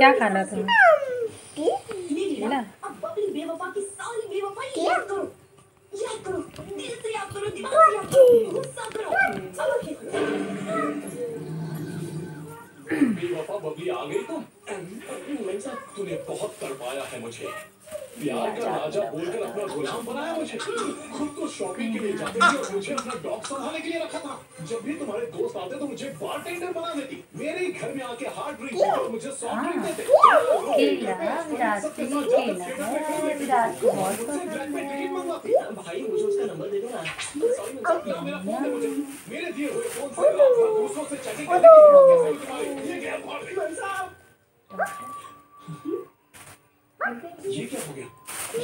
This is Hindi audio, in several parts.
क्या खाना था? ना? बबली आ गई तुम। तूने बहुत करवाया है मुझे। प्यार का राजा बोलकर अपना गुलाम बनाया मुझे खुद को शॉपिंग के लिए जाती थी और मुझे अपना डॉग संभालने के लिए रखा था जब भी तुम्हारे दोस्त आते तो मुझे बारटेंडर बना देती मेरे ही घर में आके हार्ड ड्रिंक देकर मुझे सॉफ्ट ड्रिंक देते भाई मुझे उसका नंबर दे दो ना मेरे दिए हुए फ़ोन से दूसरों से चैटिंग करने की ये क्या हो गया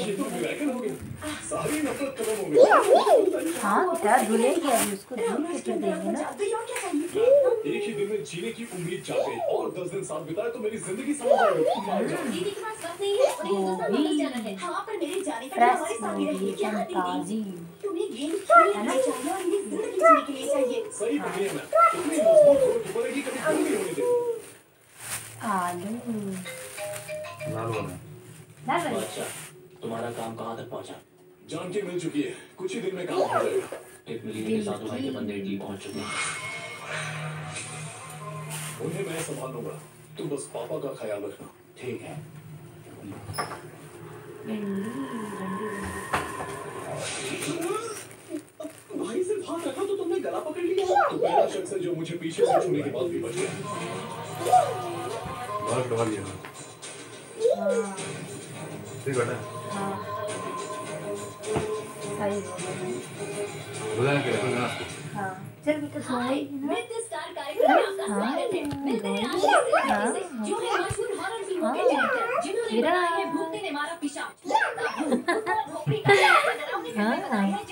ये तो मिलाकर हो गया सारी नफरत खत्म हो गई हाँ बेटा दुल्हन क्या है उसको दूध के तो देंगे ना। एक ही दिन में जीने की उम्मीद चाहते और दस दिन साथ बिताए तो मेरी ज़िंदगी समझ आएगी फ्रेश मूवी फंताजी तुम्हें गेम खेलना चाहिए और ये ज़िंदगी जीने के लिए चाहिए सही पकड़े ना? तुम्हें मज़बूत हो तुम्हारे की कभी कमी नहीं होने देती आलू। लाल वाला। अच्छा तुम्हारा काम कहाँ तक पहुँचा? जान के मिल चुकी है। कुछ ही दिन में काम हो जाएगा। एक के भाई के बंदे इटली पहुँच चुके हैं। उन्हें मैं संभालूँगा तुम बस पापा का ख्याल रखना। ठीक है? भाई से हाथ रखा तो तुमने गला पकड़ लिया। तो पहला शख्स है जो मुझे पीछे से छूने के बाद भी बच गया। बाहर कटवा लिया ठीक है हाँ। सही। बोलना के बोलना उसको। हाँ। चल भी कुछ नहीं विद दिस स्टार कार्यक्रम में आपका स्वागत है। मिलते हैं आज से जो है मशहूर हॉरर फ़िल्मों के डायरेक्टर जिन्होंने बनाया है भूत ने मारा पिशाच। भूत भोपड़ी का डरावनी फ़िल्म बनाई है